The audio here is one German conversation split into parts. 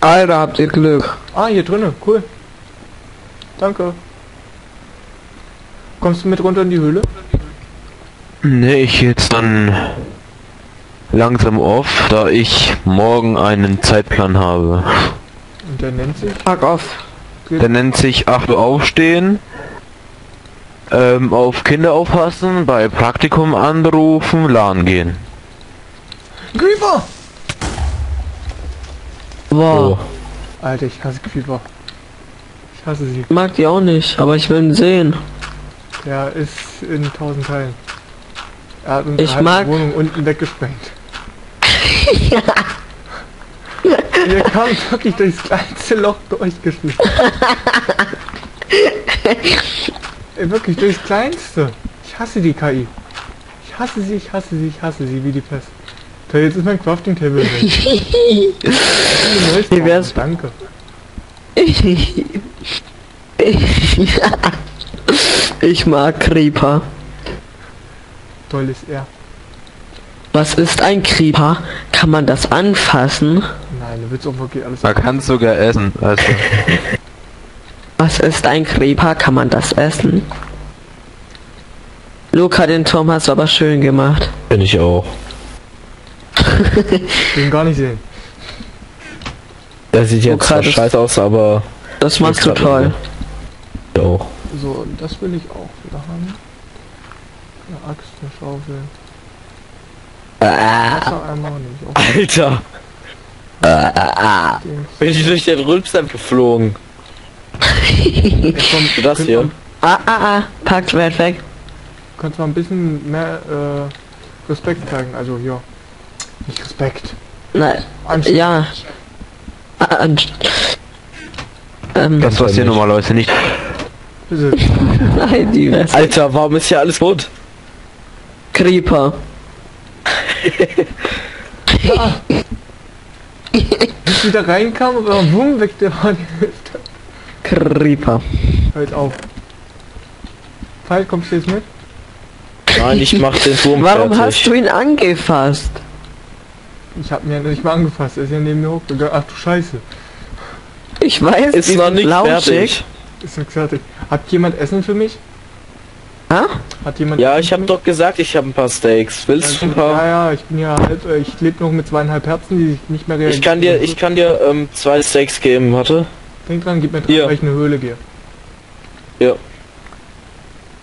Alter, habt ihr Glück. Ah, hier drinnen, cool. Danke. Kommst du mit runter in die Höhle? Ne, ich jetzt dann langsam auf, da ich morgen einen Zeitplan habe. Und der nennt sich? Fuck off. Der nennt sich 8 Uhr aufstehen, ähm, auf Kinder aufpassen, bei Praktikum anrufen, LAN gehen. Creeper! Wow. Alter, ich hasse Creeper. Ich hasse sie. Ich mag die auch nicht, aber ich will ihn sehen. Der ist in tausend Teilen. Er hat unsere Ich mag- Wohnung unten weggesprengt. Ihr kam wirklich durchs kleinste Loch durchgeschnitten. Wirklich durchs kleinste. Ich hasse die KI. Ich hasse sie, ich hasse sie, ich hasse sie wie die Pest. So, jetzt ist mein Crafting Table weg. Wie wär's- Danke. ich mag Creeper. Toll ist er. Was ist ein Creeper? Kann man das anfassen? Nein, du willst auch wirklich alles. Man kann sogar essen, also. Was ist ein Creeper? Kann man das essen? Luca, den Turm hast du aber schön gemacht. Bin ich auch. Den gar nicht sehen. Der sieht jetzt zwar gerade- scheiße aus, aber Das du toll. ich auch. So, und das will ich auch wieder haben. Eine Axt, eine Schaufel. Auch. Alter, Dings. bin ich durch den Rülpsam geflogen. Ey, komm, Das hier? Man, Ah, ah, ah, packt weit weg. könnt mal ein bisschen mehr äh, Respekt zeigen. Also ja. Nicht Respekt. Nein, Anstand. ja. Ah, an- ähm, Das was hier nicht. normalerweise nicht. Bitte. nein, die. Alter, warum ist hier alles rot? Creeper. Bis sie da reinkam und dann bumm, weg der war. Creeper. Halt auf. Pfeil, kommst du jetzt mit? Nein, ich mach den Turm Warum fertig. hast du ihn angefasst? Ich hab mir nicht mal angefasst, er ist ja neben mir hochgegangen. Ach du Scheiße. Ich weiß, noch sind nicht lauschig. fertig. Ist nichts fertig. Hat jemand Essen für mich? Ha? Hat jemand Ja, Essen ich für hab mich? doch gesagt, ich habe ein paar Steaks. Willst du ein Ja, paar? ja, ich bin ja halb, äh, ich lebe noch mit zweieinhalb Herzen, die sich nicht mehr Ich kann dir, ich kann dir ähm, zwei Steaks geben, warte. Denk dran, gib mir dran, Hier. weil ich in eine Höhle gehe. Ja.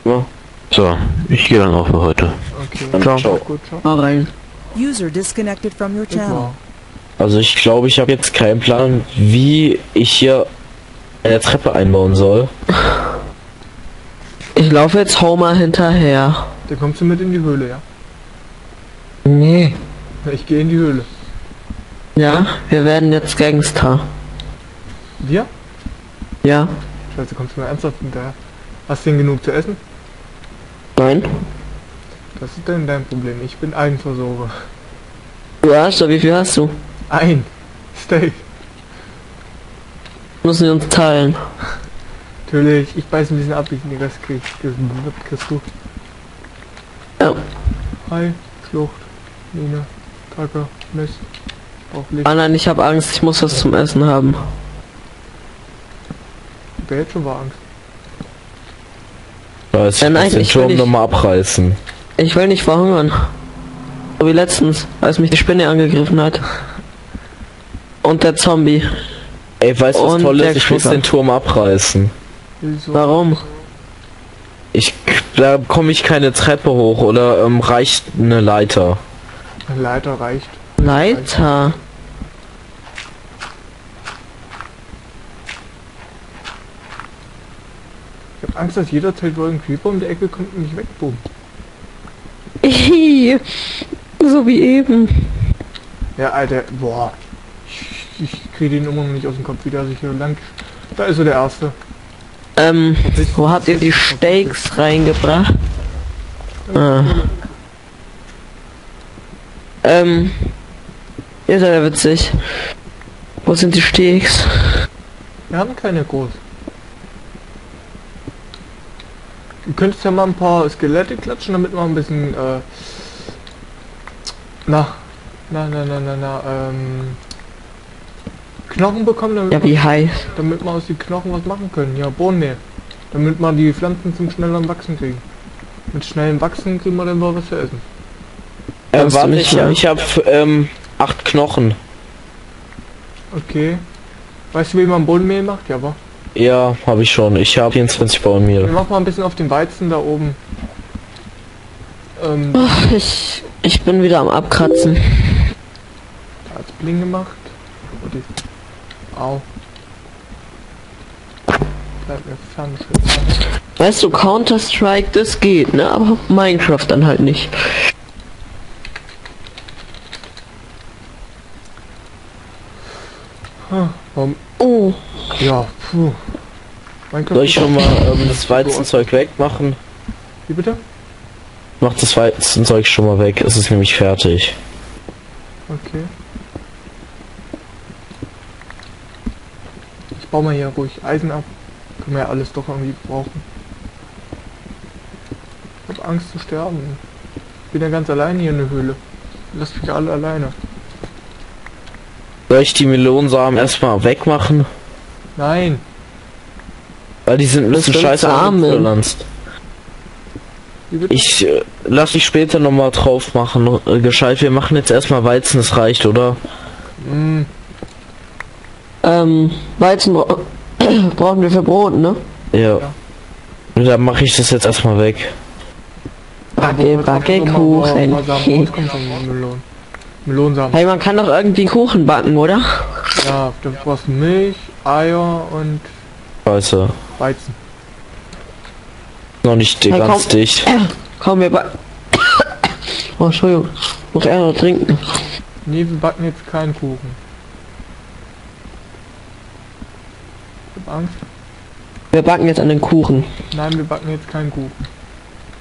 Ja, So, ich gehe dann auch für heute. Okay. dann Ciao. ciao. Gut, ciao. Mal rein. User disconnected from your channel. Also ich glaube, ich habe jetzt keinen Plan, wie ich hier eine Treppe einbauen soll. Ich laufe jetzt Homer hinterher. Dann kommst du mit in die Höhle, ja? Nee. Ich gehe in die Höhle. Ja, wir werden jetzt Gangster. Wir? Ja? Scheiße, kommst du mir ernsthaft hinterher? Hast du denn genug zu essen? Nein? Das ist denn dein Problem. Ich bin Eigenversorger. Du hast so, wie viel hast du? Ein Steak. Müssen wir uns teilen. Natürlich, ich beiß ein bisschen ab, ich den Rest krieg. Das kriegst du. Ja. Hi, Schlucht, Mine, Kacke, Mist. Brauch Licht. Ah nein, ich habe Angst, ich muss was zum Essen haben. Wer jetzt schon war Angst. Da ist Ja, nein, den Turm nochmal abreißen. Ich will nicht verhungern. So wie letztens, als mich die Spinne angegriffen hat. Und der Zombie. Ey, weißt du was Und toll der ist? Ich muss den Turm abreißen. Wieso? Warum? Ich, da komme ich keine Treppe hoch oder ähm, reicht eine Leiter. Eine Leiter reicht. Leiter. Ich hab Angst, dass jederzeit wohl ein Creeper um die Ecke kommt und mich wegboomt. Ih, so wie eben. Ja, Alter, boah. Ich, ich kriege den immer noch nicht aus dem Kopf, wie der sich hier lang... Da ist so der Erste. Ähm, wo habt ihr die Steaks reingebracht? Ah. Ähm, ihr seid ja witzig. Wo sind die Steaks? Wir haben keine groß. Du könntest ja mal ein paar Skelette klatschen, damit man ein bisschen, äh... Na, na, na, na, na, na, ähm... Knochen bekommen, damit, Ja, wie heiß? damit wir aus den Knochen was machen können. Ja, Bohnenmehl. Damit wir die Pflanzen zum schnelleren Wachsen kriegen. Mit schnellem Wachsen kriegen wir dann wohl was zu essen. Äh, Kannst du warte, nicht ich, mal- ich habe ähm, acht Knochen. Okay. Weißt du, wie man Bohnenmehl macht? Ja, aber. Ja, habe ich schon. Ich habe 24 Wir Baummehl. machen mal ein bisschen auf den Weizen da oben. Ähm, Ach, ich, ich bin wieder am Abkratzen. als Bling gemacht. Die... Au. Bleib mir fern. Weißt du, Counter-Strike, das geht, ne? Aber Minecraft dann halt nicht. Warum? Oh, Ja, puh. Minecraft Soll ich schon mal ähm, das Weizenzeug wegmachen? Wie bitte? Mach das Weizenzeug schon mal weg. Es ist nämlich fertig. Okay. Ich baue mal hier ruhig Eisen ab. Können wir ja alles doch irgendwie brauchen. Ich hab Angst zu sterben. Ich bin ja ganz alleine hier in der Höhle. Lasst mich alle alleine. Soll ich die Melonensamen erstmal wegmachen? Nein. Weil die sind ein bisschen scheiße Samen. Ich äh, lass dich später nochmal drauf machen. Äh, gescheit, wir machen jetzt erstmal Weizen, es reicht, oder? Mm, ähm, Weizen bra brauchen wir für Brot, ne? Ja. Ja. Und Dann mache ich das jetzt erstmal weg. Backe, backe, Kuchen. Melonen. Melonensamen. Hey, man kann doch irgendwie Kuchen backen, oder? Ja, da brauchst du Milch, Eier und Scheiße. Weizen. Noch nicht Hey, ganz komm. dicht. Komm, wir backen. Oh, Entschuldigung. Muss er noch trinken. Nee, wir backen jetzt keinen Kuchen. Ich hab Angst. Wir backen jetzt einen Kuchen. Nein, wir backen jetzt keinen Kuchen.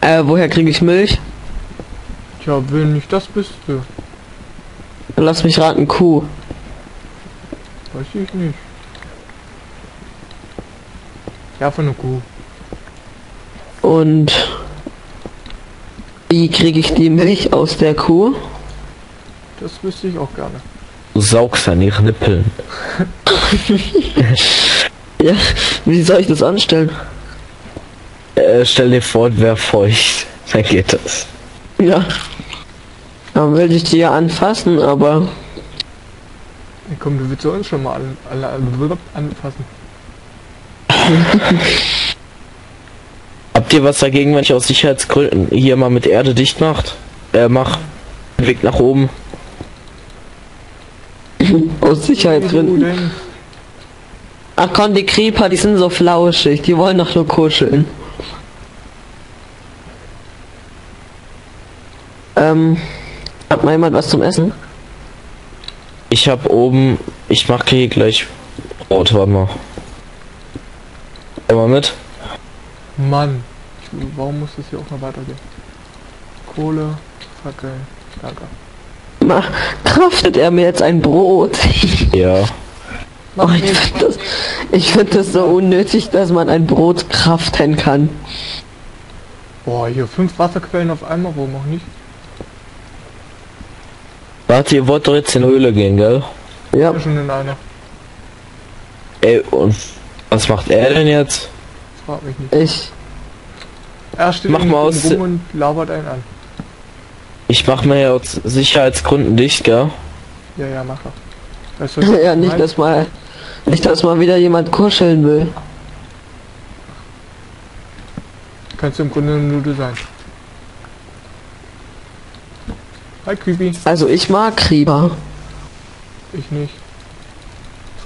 Äh, woher kriege ich Milch? Tja, wenn nicht das bist du. Lass mich raten, Kuh. Weiß ich nicht. Ja, von einer Kuh. Und wie kriege ich die Milch aus der Kuh? Das wüsste ich auch gerne. Du saugst an ihren Nippeln. Ja, wie soll ich das anstellen? Äh, stell dir vor, wer feucht. Dann geht das. Ja. Dann will ich die ja anfassen, aber Hey, komm, du willst uns schon mal alle, alle, alle anfassen. Habt ihr was dagegen, wenn ich aus Sicherheitsgründen hier mal mit Erde dicht macht? Äh, mach. Weg nach oben. aus Sicherheitsgründen. Ach komm, die Creeper, die sind so flauschig, die wollen doch nur kuscheln. Ähm, hat mal jemand was zum Essen? Ich hab oben. Ich mach hier gleich. Brot, warte mal. Mal mit. Mann, ich, warum muss das hier auch noch weitergehen? Kohle, Fackel, danke. Ma, kraftet er mir jetzt ein Brot? Ja. Oh, ich finde das, ich find das so unnötig, dass man ein Brot kraften kann. Boah, hier fünf Wasserquellen auf einmal, warum auch nicht? Warte, ihr wollt doch jetzt in die Höhle gehen, gell? Ja, Ja, schon in einer. Ey, und was macht er denn jetzt? Frag mich nicht. ich. Er steht Mach mal aus- rum und labert einen an. Ich mach mir ja aus Sicherheitsgründen dicht, gell? Ja, ja, mach er. Weißt du, was ich Ja, nicht, dass mal, nicht, dass mal wieder jemand kuscheln will. Kannst du im Grunde nur du sein. Hi, Creepy. Also ich mag Creeper. Ich nicht.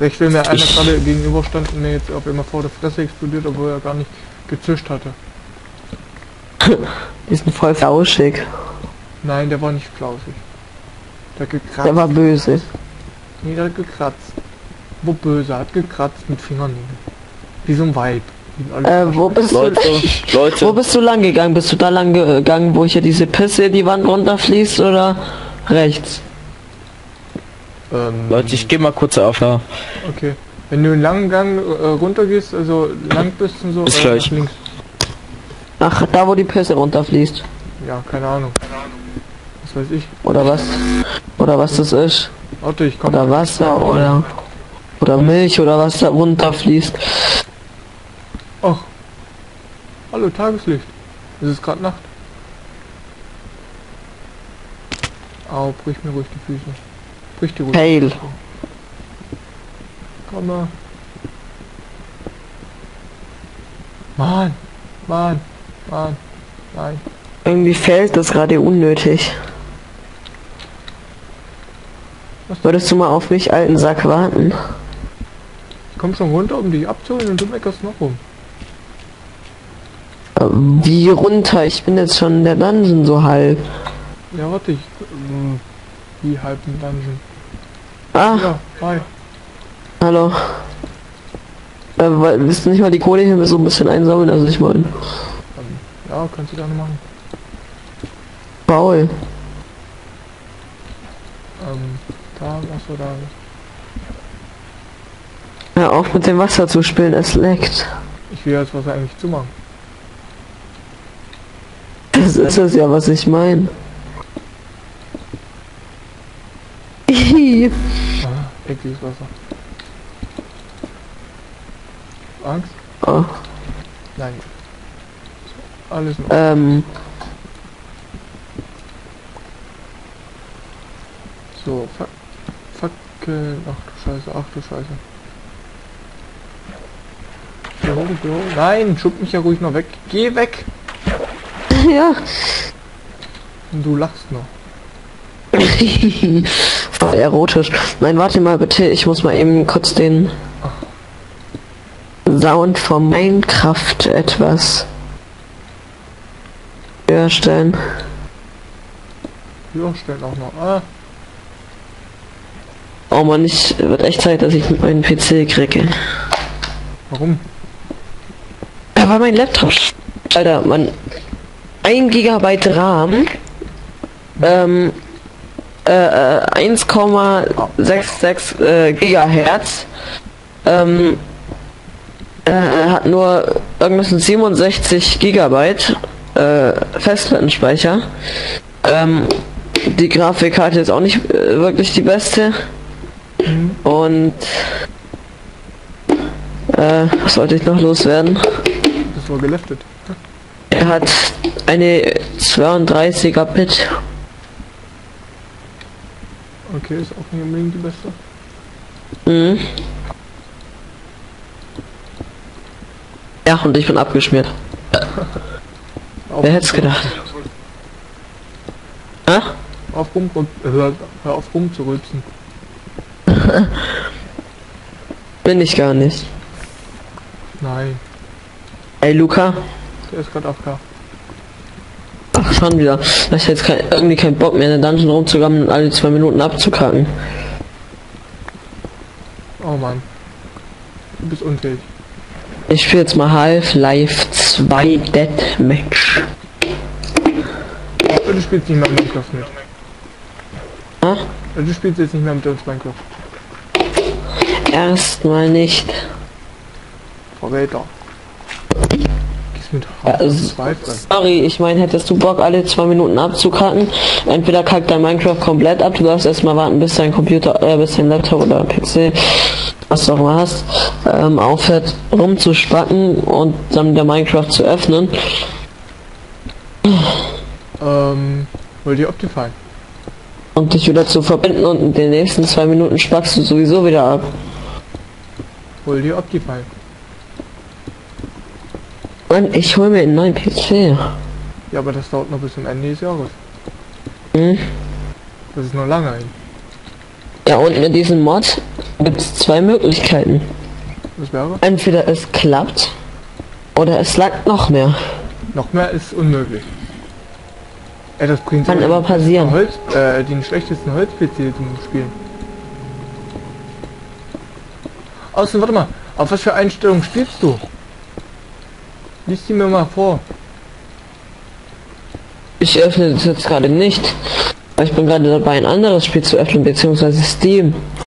Recht, wenn mir einer Ich- gerade gegenüber stand und mir jetzt auf einmal vor der Fresse explodiert, obwohl er gar nicht gezischt hatte. Die sind voll flauschig. Nein, der war nicht flausig. Der hat gekratzt. Der war böse. nee, der hat gekratzt. Wo böse, hat gekratzt mit Fingernägeln. Wie so ein Weib. Äh, wo bist Leute, du? Leute. Wo bist du lang gegangen? Bist du da lang gegangen, wo hier diese Pisse die Wand runterfließt oder rechts? ähm, Leute, ich geh mal kurz auf. Ja. Okay. Wenn du einen langen Gang äh, runter gehst, also lang bist und so, Bis äh, gleich. nach links. Ach, da wo die Pisse runterfließt. Ja, keine Ahnung. Was weiß ich. Oder was? Oder was das ist? Warte, ich komme. Oder Wasser oder. Oder Milch oder was da runterfließt. Ach. Hallo, Tageslicht. Es ist gerade Nacht. Au, brich mir ruhig die Füße. Brich die ruhig. Fail. Komm mal. Mann, Mann, Mann, nein. Irgendwie fällt das gerade unnötig. Würdest du mal auf mich, alten Sack, warten? Ich komm schon runter, um dich abzuholen und du meckerst noch rum. Äh, Wie runter? Ich bin jetzt schon in der Dungeon so halb. Ja, warte, ich... Hm, Wie halb im Dungeon. Ah, Ja, hi. hallo. Äh, weil, willst du nicht mal die Kohle hier so ein bisschen einsammeln? Also ich meine, Ja, kannst du gerne machen. Paul. Ähm, da, achso, da. Hör auf mit dem Wasser zu spielen, es leckt. Ich will jetzt was eigentlich zumachen. Das ist es ja, was ich meine. Ah, ekliges Wasser. Angst? oh, Nein. Alles in Ordnung. ähm, So, fuck, Fackel, ach du Scheiße, ach du Scheiße. Geh hoch, geh hoch. Nein, schub mich ja ruhig noch weg. Geh weg! ja. Und du lachst noch. Voll erotisch. Nein, warte mal bitte, ich muss mal eben kurz den Sound von Minecraft etwas höher stellen. Ja, stellen auch noch. Ah, Oh man, ich wird echt Zeit, dass ich mit meinem PC kriege. warum? Ja, weil mein Laptop. Alter, man. 1 Gigabyte RAM. Ähm. Äh, äh, 1,66 äh, Gigahertz. Ähm. Äh, hat nur irgendwas mit 67 Gigabyte äh, Festplattenspeicher. Ähm, die Grafikkarte ist auch nicht äh, wirklich die beste. Und äh, was wollte ich noch loswerden? Das war geleftet. Er hat eine 32er Bit. Okay, ist auch nicht unbedingt die beste. Mhm. Ja, und ich bin abgeschmiert. Auf, Wer hätte es gedacht? Ah? Auf rum, hör, hör auf rum zu rülpsen. Bin ich gar nicht. Nein, Ey, Luca. der ist gerade AFK. Ach, schon wieder. Ich hab jetzt kein, irgendwie keinen Bock mehr in der Dungeon rumzugammeln und alle zwei Minuten abzukacken. Oh Mann. Du bist unfähig. Ich spiele jetzt mal Half-Life 2 Deathmatch. Du spielst nicht mehr mit Minecraft mit. Ah? Du spielst jetzt nicht mehr mit uns Minecraft. Erstmal nicht. Verräter. Also-. Sorry, ich meine, hättest du Bock, alle zwei Minuten abzukacken? Entweder kackt dein Minecraft komplett ab, du darfst erstmal warten, bis dein Computer, äh, bis dein Laptop oder PC, was du auch hast, ähm, aufhört rumzuspacken und dann der Minecraft zu öffnen. Ähm, hol dir Optifine. und dich wieder zu verbinden und in den nächsten zwei Minuten spackst du sowieso wieder ab. Hol dir Optifine. Mann, ich hol mir einen neuen PC. Ja, aber das dauert noch bis zum Ende des Jahres. Hm? Das ist noch lange hin. Ja, und mit diesem Mod gibt es zwei Möglichkeiten. Entweder es klappt oder es lag noch mehr. Noch mehr ist unmöglich. Das bringt Kann aber passieren. Holz, äh, den schlechtesten Holz-PC zum Spielen. Außerdem, warte mal, auf was für Einstellungen spielst du? Lies die mir mal vor. Ich öffne das jetzt gerade nicht. Ich bin gerade dabei, ein anderes Spiel zu öffnen, beziehungsweise Steam.